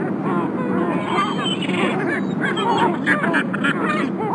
I'm sorry.